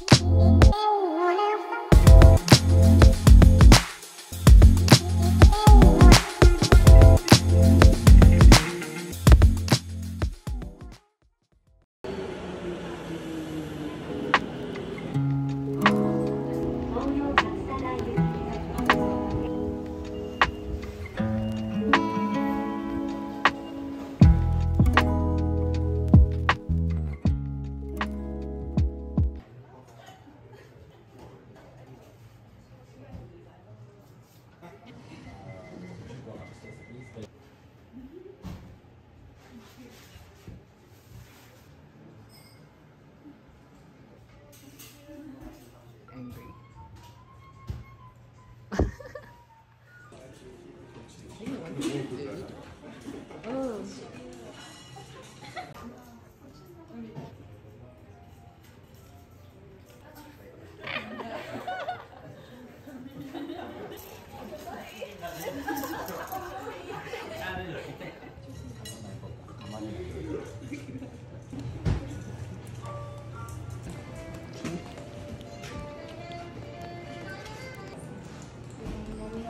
angry.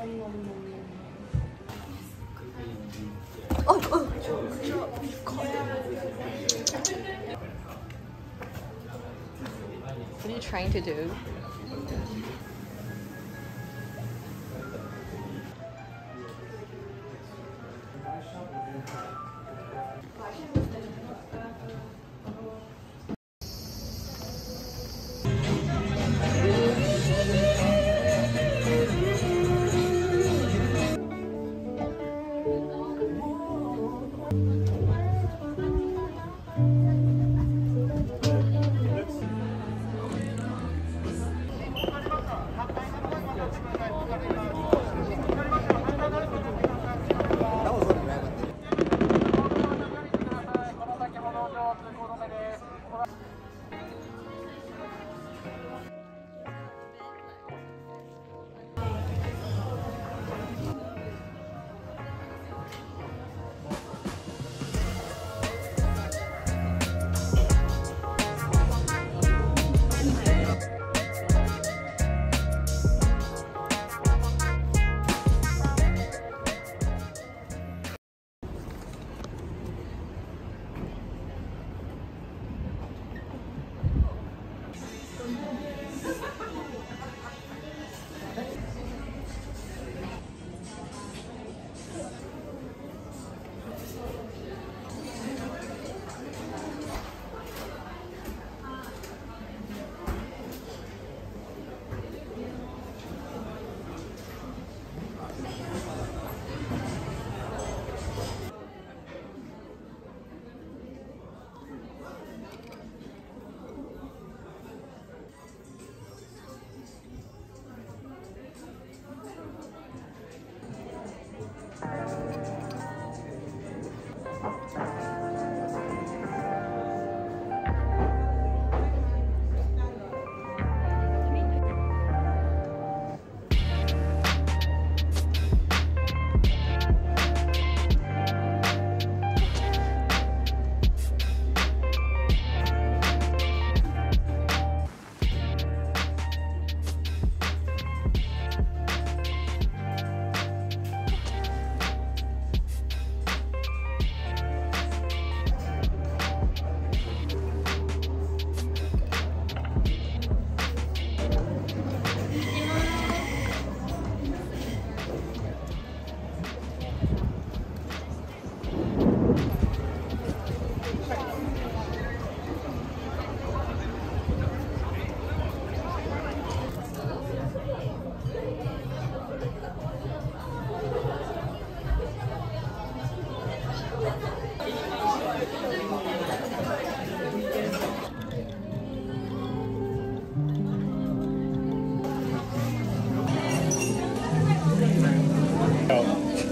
Oh, oh. What are you trying to do?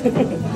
フフフ。